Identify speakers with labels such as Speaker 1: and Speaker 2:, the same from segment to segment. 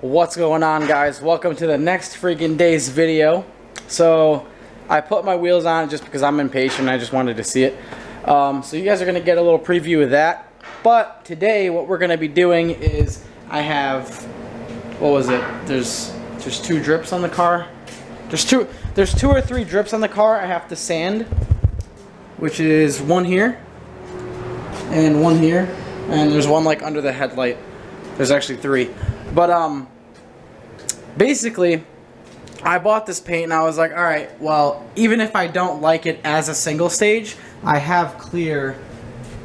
Speaker 1: What's going on guys? Welcome to the next freaking day's video. So I put my wheels on just because I'm impatient. I just wanted to see it. Um, so you guys are going to get a little preview of that. But today what we're going to be doing is I have, what was it? There's, there's two drips on the car. There's two, there's two or three drips on the car I have to sand. Which is one here and one here. And there's one like under the headlight. There's actually three. But um, basically, I bought this paint and I was like, all right, well, even if I don't like it as a single stage, I have clear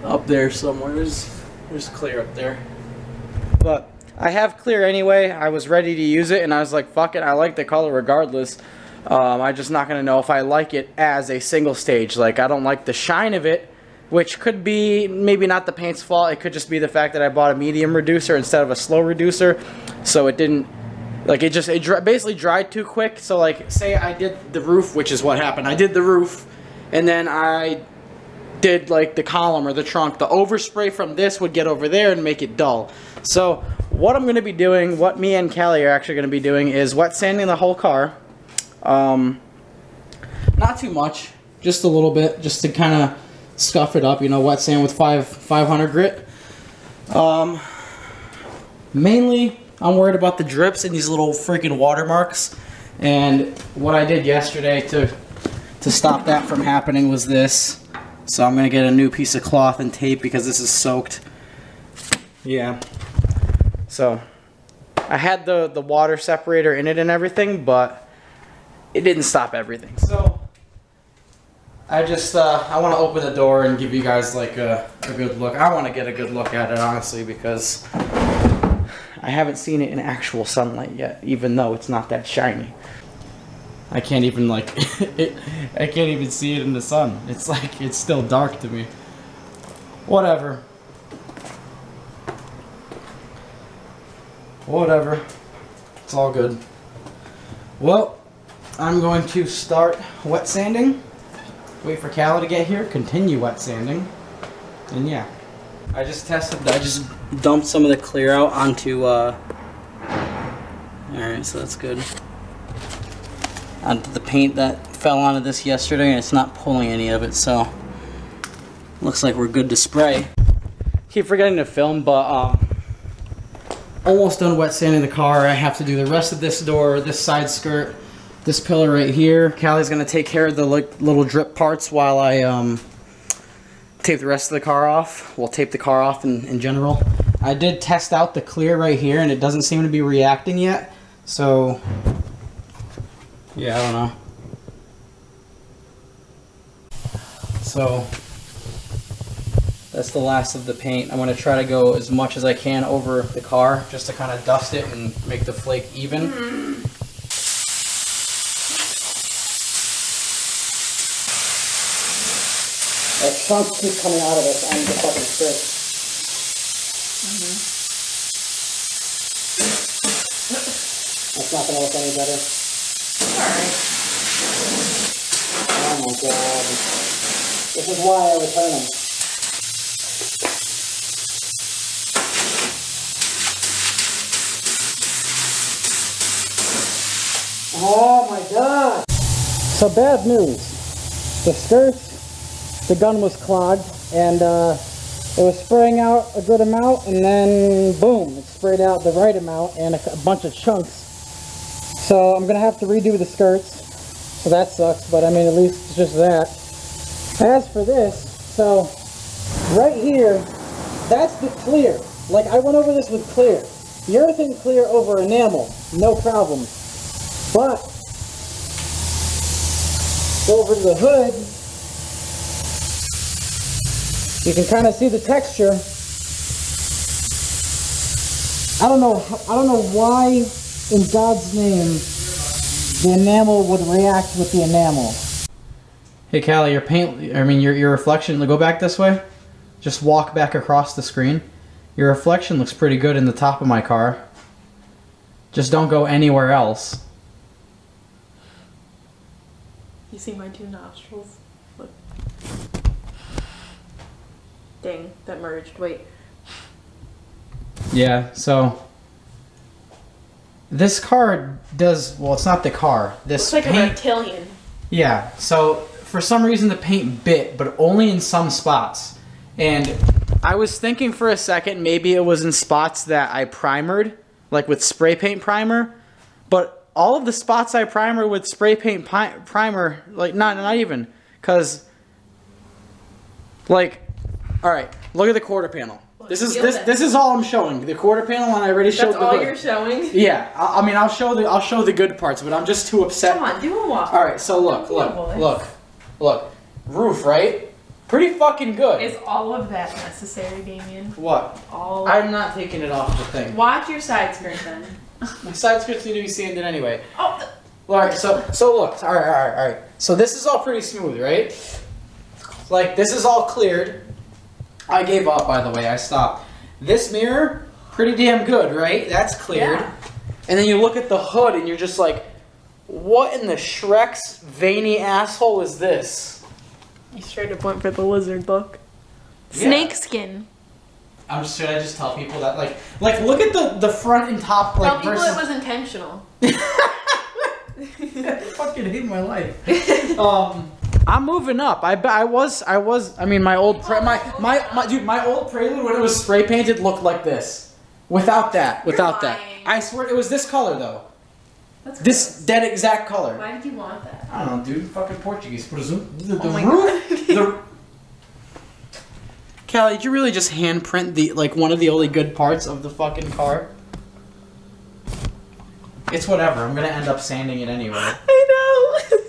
Speaker 1: up there somewhere. There's, there's clear up there. But I have clear anyway. I was ready to use it and I was like, fuck it, I like the color regardless. Um, I'm just not going to know if I like it as a single stage. Like, I don't like the shine of it which could be maybe not the paint's fault. It could just be the fact that I bought a medium reducer instead of a slow reducer, so it didn't like it just it dry, basically dried too quick. So like say I did the roof, which is what happened. I did the roof, and then I did like the column or the trunk. The overspray from this would get over there and make it dull. So what I'm going to be doing, what me and Callie are actually going to be doing, is wet sanding the whole car. Um, not too much, just a little bit, just to kind of scuff it up, you know, wet sand with five 500 grit. Um, mainly, I'm worried about the drips and these little freaking watermarks. And what I did yesterday to to stop that from happening was this. So I'm gonna get a new piece of cloth and tape because this is soaked. Yeah. So I had the the water separator in it and everything, but it didn't stop everything. So I just, uh, I want to open the door and give you guys like a, a good look. I want to get a good look at it honestly because I haven't seen it in actual sunlight yet, even though it's not that shiny. I can't even like, it, I can't even see it in the sun. It's like, it's still dark to me. Whatever. Whatever. It's all good. Well, I'm going to start wet sanding. Wait for Callie to get here, continue wet sanding, and yeah. I just tested, I just dumped some of the clear out onto, uh, alright, so that's good. Onto the paint that fell onto this yesterday, and it's not pulling any of it, so looks like we're good to spray. Keep forgetting to film, but, um, almost done wet sanding the car. I have to do the rest of this door, this side skirt, this pillar right here. Callie's gonna take care of the like, little drip parts while I um, tape the rest of the car off. We'll tape the car off in, in general. I did test out the clear right here and it doesn't seem to be reacting yet. So, yeah, I don't know. So, that's the last of the paint. I'm going to try to go as much as I can over the car just to kind of dust it and make the flake even. Like chunks keep coming out of this on the fucking strip.
Speaker 2: Mm-hmm.
Speaker 1: That's not gonna look any better.
Speaker 2: Alright.
Speaker 1: Oh my god. This is why I return them. Oh my god! So bad news. The skirts, the gun was clogged and uh, it was spraying out a good amount and then boom, it sprayed out the right amount and a, a bunch of chunks. So I'm gonna have to redo the skirts. So that sucks, but I mean at least it's just that. As for this, so right here, that's the clear. Like I went over this with clear. Urethane clear over enamel, no problem. But over the hood, you can kind of see the texture. I don't know. I don't know why, in God's name, the enamel would react with the enamel. Hey Callie, your paint. I mean, your your reflection. Go back this way. Just walk back across the screen. Your reflection looks pretty good in the top of my car. Just don't go anywhere else.
Speaker 2: You see my two nostrils? Look. Dang, that merged. Wait.
Speaker 1: Yeah, so this car does well. It's not the car. This
Speaker 2: Looks like a
Speaker 1: paint.
Speaker 2: reptilian.
Speaker 1: Yeah, so for some reason the paint bit, but only in some spots. And I was thinking for a second maybe it was in spots that I primered, like with spray paint primer, but all of the spots I primer with spray paint pi- primer, like not not even, cause like, all right, look at the quarter panel. This is this this is all I'm showing. The quarter panel, and I already showed
Speaker 2: That's
Speaker 1: the
Speaker 2: all
Speaker 1: hood.
Speaker 2: you're showing?
Speaker 1: Yeah, I, I mean I'll show the I'll show the good parts, but I'm just too upset.
Speaker 2: Come on, do a walk.
Speaker 1: All right, so look,
Speaker 2: Yeah,
Speaker 1: look,
Speaker 2: boy.
Speaker 1: look, look. Roof, right? Pretty fucking good.
Speaker 2: Is all of that necessary, Damian?
Speaker 1: what?
Speaker 2: All.
Speaker 1: I'm not taking it off the thing.
Speaker 2: Watch your side skirt then.
Speaker 1: My side skirts need to be sanded anyway.
Speaker 2: Oh,
Speaker 1: All right, so so look. All right, all right, all right. So this is all pretty smooth, right? Like this is all cleared. I gave up, by the way. I stopped. This mirror, pretty damn good, right? That's cleared.
Speaker 2: Yeah.
Speaker 1: And then you look at the hood, and you're just like, what in the Shrek's veiny asshole is this?
Speaker 2: you straight up went for the lizard look.
Speaker 1: Yeah.
Speaker 2: Snake skin.
Speaker 1: I'm just should I just tell people that like like look at the the front and top like
Speaker 2: Tell people
Speaker 1: versus
Speaker 2: it was intentional.
Speaker 1: I fucking hate my life. um, I'm moving up. I, I was I was I mean my old pre- my, my my dude my old Prelude when it was spray painted looked like this. Without that, without that. I swear it was this color though.
Speaker 2: That's
Speaker 1: This dead exact color.
Speaker 2: Why did you want that?
Speaker 1: I don't know, dude. Fucking Portuguese. Put a zoom. The, the
Speaker 2: Oh my
Speaker 1: roof.
Speaker 2: God.
Speaker 1: the. Callie, did you really just handprint the like one of the only good parts of the fucking car? It's whatever. I'm gonna end up sanding it anyway.
Speaker 2: I know.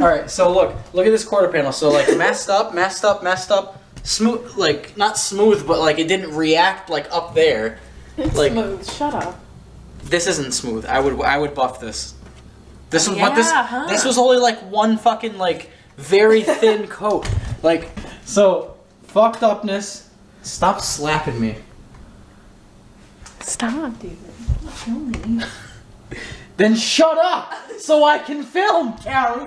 Speaker 1: All right, so look, look at this quarter panel. So like messed up, messed up, messed up, smooth, like not smooth, but like it didn't react like up there.
Speaker 2: It's
Speaker 1: Like-
Speaker 2: smooth. Shut up.
Speaker 1: This isn't smooth. I would I would buff this. This was
Speaker 2: Yeah,
Speaker 1: what this
Speaker 2: huh?
Speaker 1: this was only like one fucking like very thin coat. Like so fucked upness. Stop slapping me.
Speaker 2: Stop, dude. Kill me.
Speaker 1: Then shut up so I can film, Callie.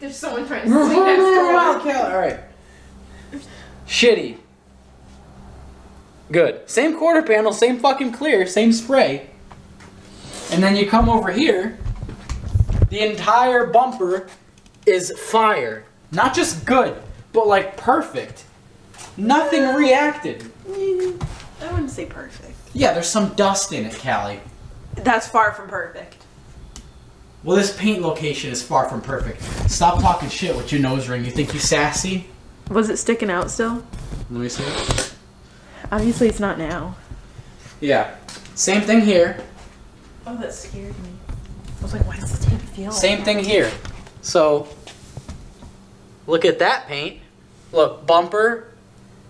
Speaker 2: There's someone trying to sleep next door.
Speaker 1: All right. Shitty. Good. Same quarter panel, same fucking clear, same spray. And then you come over here. The entire bumper is fire. Not just good, but like perfect. Nothing uh, reacted.
Speaker 2: Mm, I wouldn't say perfect.
Speaker 1: Yeah, there's some dust in it, Callie.
Speaker 2: That's far from perfect.
Speaker 1: Well, this paint location is far from perfect. Stop talking shit with your nose ring. You think you sassy?
Speaker 2: Was it sticking out still?
Speaker 1: Let me see.
Speaker 2: Obviously, it's not now.
Speaker 1: Yeah. Same thing here.
Speaker 2: Oh, that scared me. I was like, why does this tape feel?
Speaker 1: Same thing here. So, look at that paint. Look, bumper.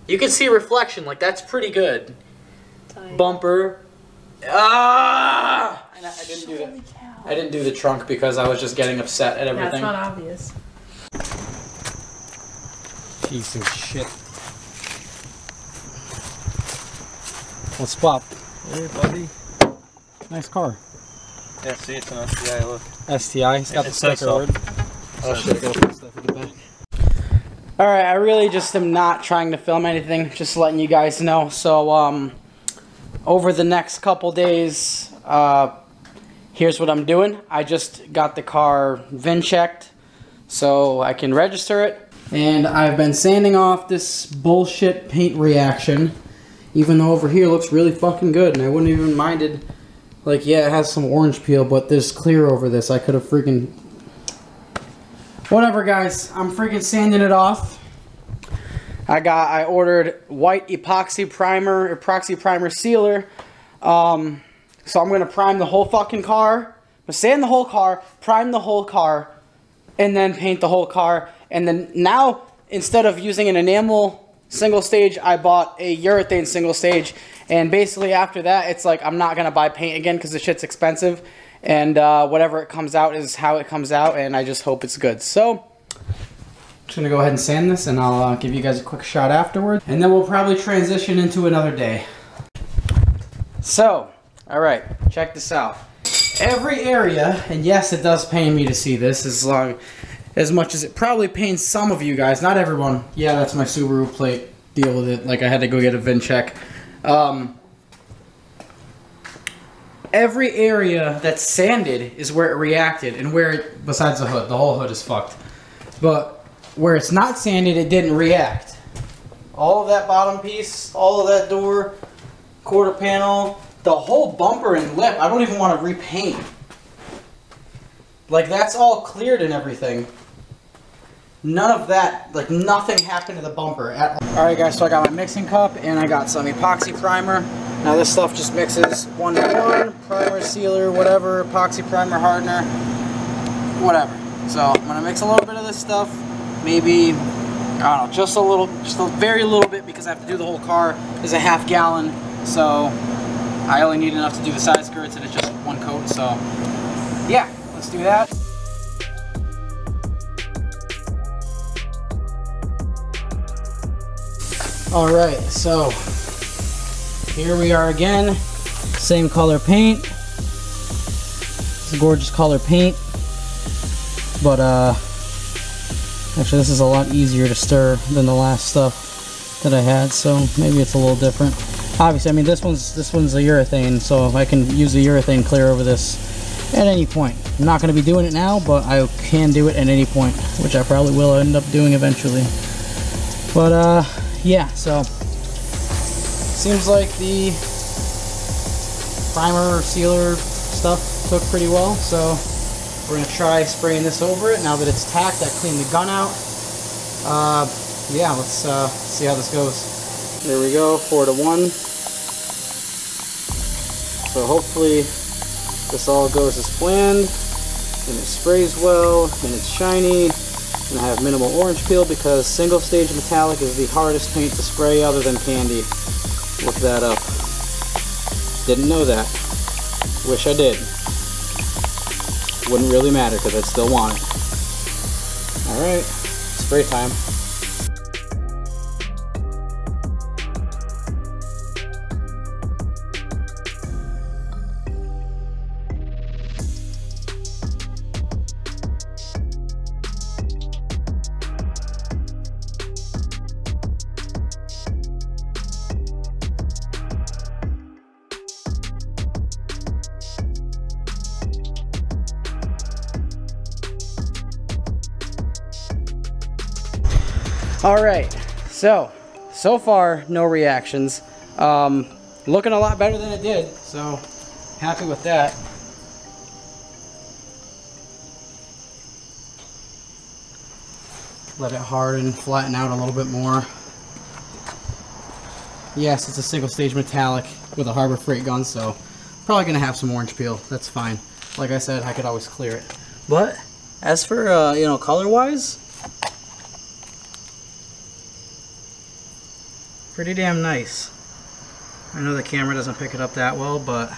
Speaker 1: You can see reflection. Like, that's pretty good. Bumper. Ah! I, I didn't do that.
Speaker 2: Holy cow.
Speaker 1: I didn't do the trunk because I was just getting upset at everything.
Speaker 2: That's
Speaker 1: everything.
Speaker 2: not obvious.
Speaker 1: Piece of shit. What's Pop?
Speaker 3: Hey, buddy.
Speaker 1: Nice car.
Speaker 3: Yeah, see, it's an STI, look.
Speaker 1: STI. He's got
Speaker 3: It
Speaker 1: the
Speaker 3: says
Speaker 1: sticker
Speaker 3: so.
Speaker 1: word. Oh shit, go put stuff in the back. Alright, I really just am not trying to film anything, just letting you guys know. So, um, over the next couple days, uh, here's what I'm doing. I just got the car VIN checked so I can register it. And I've been sanding off this bullshit paint reaction, even though over here looks really fucking good, and I wouldn't even minded. Like, yeah, it has some orange peel, but there's clear over this. I could have freaking Whatever, guys. I'm freaking sanding it off. I got. I ordered white epoxy primer, epoxy primer sealer. Um, so I'm gonna prime the whole fucking car. I'm sand the whole car, prime the whole car, and then paint the whole car. And then now, instead of using an enamel single stage, I bought a urethane single stage. And basically, after that, it's like I'm not gonna buy paint again because the shit's expensive. And uh, whatever it comes out is how it comes out, and I just hope it's good. So, just gonna go ahead and sand this, and I'll uh, give you guys a quick shot afterward, and then we'll probably transition into another day. So, all right, check this out. Every area, and yes, it does pain me to see this, as long as much as it probably pains some of you guys, not everyone. Yeah, that's my Subaru plate. Deal with it. Like I had to go get a VIN check. Um, every area that's sanded is where it reacted, and where it, besides the hood, the whole hood is fucked. But where it's not sanded, it didn't react. All of that bottom piece, all of that door, quarter panel, the whole bumper and lip, I don't even want to repaint. Like that's all cleared and everything. None of that, like nothing happened to the bumper at all. Alright guys, so I got my mixing cup and I got some epoxy primer. Now this stuff just mixes one to one, primer, sealer, whatever, epoxy primer, hardener, whatever. So I'm gonna mix a little bit of this stuff, maybe, I don't know, just a little, just a very little bit because I have to do the whole car. Is a half gallon, so I only need enough to do the side skirts and it's just one coat, so yeah, let's do that. All right, so here we are again. Same color paint. It's a gorgeous color paint. But uh actually this is a lot easier to stir than the last stuff that I had, so maybe it's a little different. Obviously, I mean this one's this one's a urethane, so I can use the urethane clear over this at any point. I'm not going to be doing it now, but I can do it at any point, which I probably will end up doing eventually. But uh yeah, so seems like the primer sealer stuff took pretty well. So we're gonna try spraying this over it now that it's tacked. I cleaned the gun out. Uh, yeah, let's uh, see how this goes. There we go, four to one. So hopefully this all goes as planned and it sprays well and it's shiny and I have minimal orange peel because single stage metallic is the hardest paint to spray other than candy. Look that up. Didn't know that. Wish I did. Wouldn't really matter because I'd still want it. Alright, spray time. All right, so, so far, no reactions. Um, looking a lot better than it did, so happy with that. Let it harden, flatten out a little bit more. Yes, it's a single stage metallic with a Harbor Freight gun, so probably gonna have some orange peel. That's fine. Like I said, I could always clear it. But as for uh, you know, color-wise, pretty damn nice. I know the camera doesn't pick it up that well, but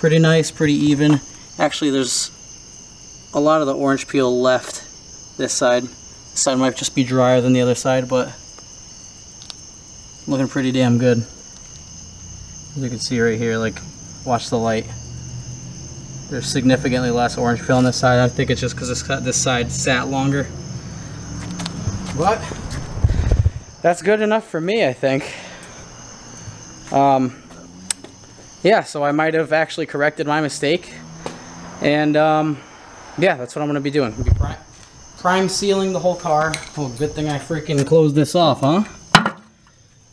Speaker 1: pretty nice, pretty even. Actually, there's a lot of the orange peel left this side. This side might just be drier than the other side, but looking pretty damn good. As you can see right here, like, watch the light. There's significantly less orange peel on this side. I think it's just because this, this side sat longer. But that's good enough for me, I think. Um, yeah, so I might have actually corrected my mistake. And um, yeah, that's what I'm going to be doing. Be prime, prime sealing the whole car. Oh, good thing I freaking closed this off, huh?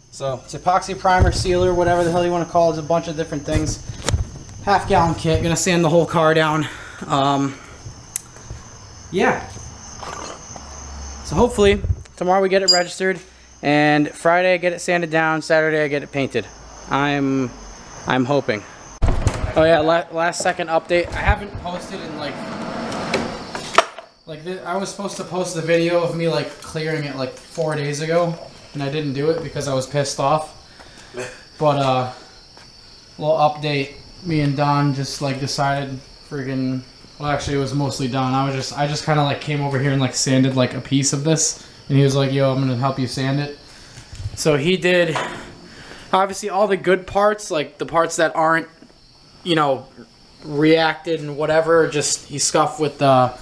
Speaker 1: So it's epoxy primer, sealer, whatever the hell you want to call it. It's a bunch of different things. Half gallon kit. Gonna sand the whole car down. Um, yeah. So hopefully tomorrow we get it registered, and Friday I get it sanded down. Saturday I get it painted. I'm I'm hoping. Oh yeah, la last second update. I haven't posted in like like this, I was supposed to post the video of me like clearing it like four days ago, and I didn't do it because I was pissed off. But uh, little update. Me and Don just like decided freaking. Well, actually, it was mostly Don. I was just I just kind of like came over here and like sanded like a piece of this, and he was like, "Yo, I'm gonna help you sand it." So he did. Obviously, all the good parts, like the parts that aren't, you know, reacted and whatever, just he scuffed with the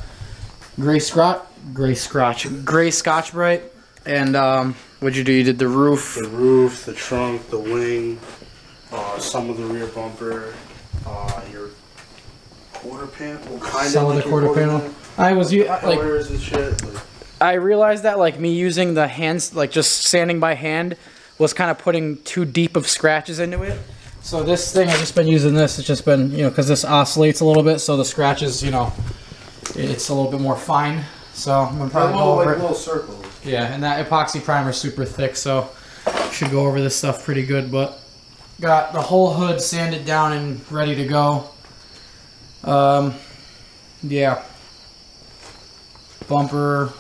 Speaker 1: gray scotch, gray scotch, gray Scotch Brite, and um, What'd you do? You did the roof.
Speaker 4: The roof, the trunk, the wing, uh, some of the rear bumper, uh, your quarter panel, kind
Speaker 1: Some
Speaker 4: of
Speaker 1: of
Speaker 4: like
Speaker 1: the
Speaker 4: your
Speaker 1: quarter panel. I was u- I- like
Speaker 4: pillars and shit. Like,
Speaker 1: I realized that like me using the hands, like just sanding by hand, was kind of putting too deep of scratches into it. So this thing, I've just been using this. It's just been, you know, because this oscillates a little bit, so the scratches, you know, it's a little bit more fine. So I'm gonna probably go
Speaker 4: little,
Speaker 1: over
Speaker 4: like
Speaker 1: it.
Speaker 4: little circles.
Speaker 1: Yeah, and that epoxy primer is super thick, so should go over this stuff pretty good. But got the whole hood sanded down and ready to go. Um, yeah. Bumper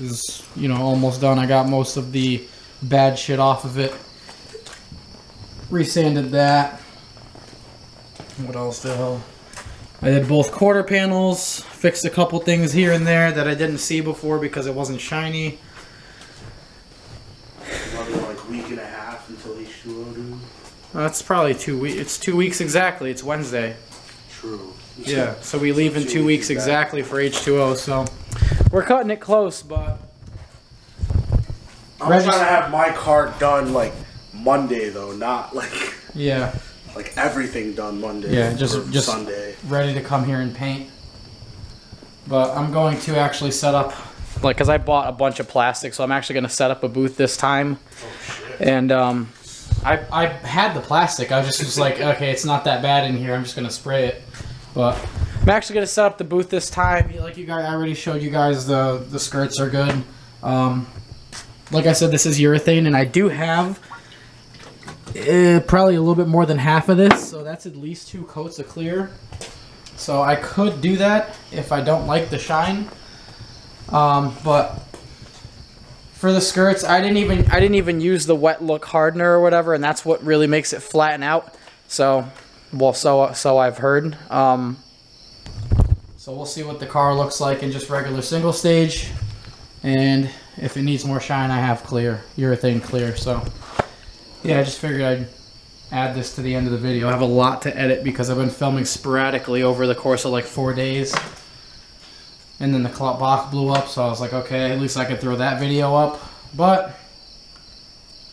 Speaker 1: is, you know, almost done. I got most of the bad shit off of it. Resanded that. What else the hell? I did both quarter panels, fixed a couple things here and there that I didn't see before because it wasn't shiny.
Speaker 4: Another like week and a half until H2O do.
Speaker 1: That's probably two weeks. It's two weeks exactly. It's Wednesday.
Speaker 4: True.
Speaker 1: Yeah, so we leave in
Speaker 4: Two
Speaker 1: two weeks
Speaker 4: weeks
Speaker 1: exactly for H2O. So we're cutting it close, but
Speaker 4: I'm
Speaker 1: Regis-
Speaker 4: trying to have my car done like Monday though, not like
Speaker 1: yeah,
Speaker 4: like everything done Monday.
Speaker 1: Yeah, just- just-
Speaker 4: Sunday.
Speaker 1: ready to come here and paint. But I'm going to actually set up, like, cause I bought a bunch of plastic, so I'm actually gonna set up a booth this time.
Speaker 4: Oh shit.
Speaker 1: And um, I I had the plastic. I was just was like, okay, it's not that bad in here. I'm just gonna spray it. But I'm actually gonna set up the booth this time. Like you guys, I already showed you guys the the skirts are good. Um, like I said, this is urethane, and I do have uh, probably a little bit more than half of this. So that's at least two coats of clear. So I could do that if I don't like the shine. Um, but for the skirts, I didn't even I didn't even use the wet look hardener or whatever, and that's what really makes it flatten out. So, well, so so I've heard. Um, so we'll see what the car looks like in just regular single stage, and if it needs more shine, I have clear urethane clear. So, yeah, I just figured I'd add this to the end of the video. I have a lot to edit because I've been filming sporadically over the course of like four days. And then the clock box blew up, so I was like, okay, at least I could throw that video up. But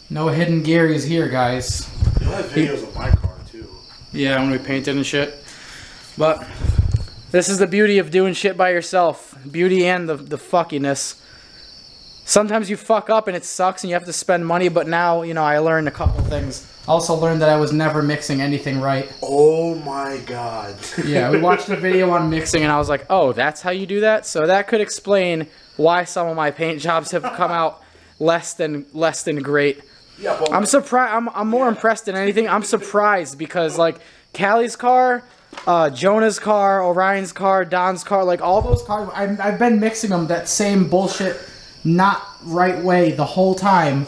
Speaker 1: no hidden Gary's here, guys.
Speaker 4: You have videos of my car too.
Speaker 1: Yeah, when we painted and shit. But this is the beauty of doing shit by yourself. Beauty and the, the fuckiness. Sometimes you fuck up and it sucks and you have to spend money, but now, you know, I learned a couple things. I also learned that I was never mixing anything right.
Speaker 4: Oh my god.
Speaker 1: Yeah, we watched a video on mixing and I was like, oh, that's how you do that? So that could explain why some of my paint jobs have come out less than less than great.
Speaker 4: yeah, but
Speaker 1: I'm surprised. I'm, I'm more impressed than anything. I'm surprised because like Callie's car, uh, Jonah's car, Orion's car, Don's car, like all those cars. I've, I've been mixing them that same bullshit, not right way the whole time,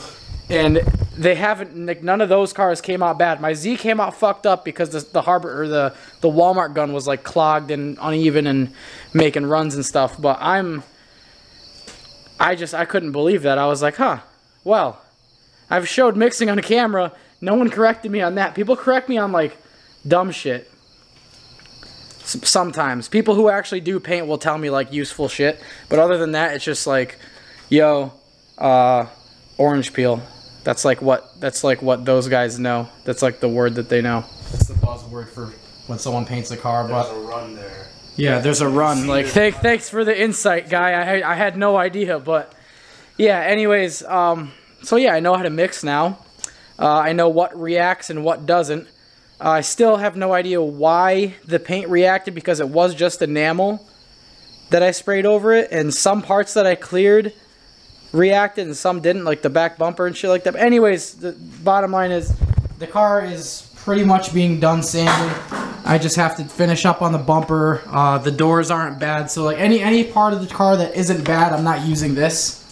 Speaker 1: and they haven't. Like none of those cars came out bad. My Z came out fucked up because the, the harbor or the the Walmart gun was like clogged and uneven and making runs and stuff. But I'm. I just I couldn't believe that. I was like, huh, well. I've showed mixing on a camera. No one corrected me on that. People correct me on like dumb shit. Sometimes people who actually do paint will tell me like useful shit, but other than that, it's just like, yo, uh, orange peel. That's like what that's like what those guys know. That's like the word that they know. That's the buzzword for when someone paints a car.
Speaker 4: there's
Speaker 1: But
Speaker 4: a run there.
Speaker 1: yeah, there's a run. Like, thank, thanks for the insight, guy. I, had- I had no idea, but yeah. Anyways, um, so yeah, I know how to mix now. Uh, I know what reacts and what doesn't. Uh, I still have no idea why the paint reacted because it was just enamel that I sprayed over it, and some parts that I cleared reacted and some didn't, like the back bumper and shit like that. But anyways, the bottom line is the car is pretty much being done sanded. I just have to finish up on the bumper. Uh, the doors aren't bad, so like any any part of the car that isn't bad, I'm not using this.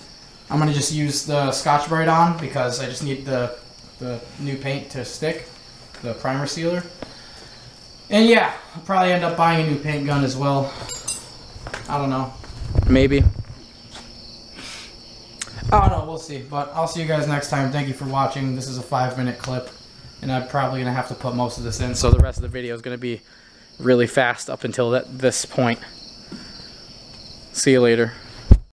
Speaker 1: I'm gonna just use the Scotch Brite on because I just need the the new paint to stick, the primer sealer. And yeah, I'll probably end up buying a new paint gun as well. I don't know. Maybe. Oh, I don't know, we'll see. But I'll see you guys next time. Thank you for watching. This is a five minute clip. And I'm probably going to have to put most of this in, so the rest of the video is going to be really fast up until that, this point. See you later.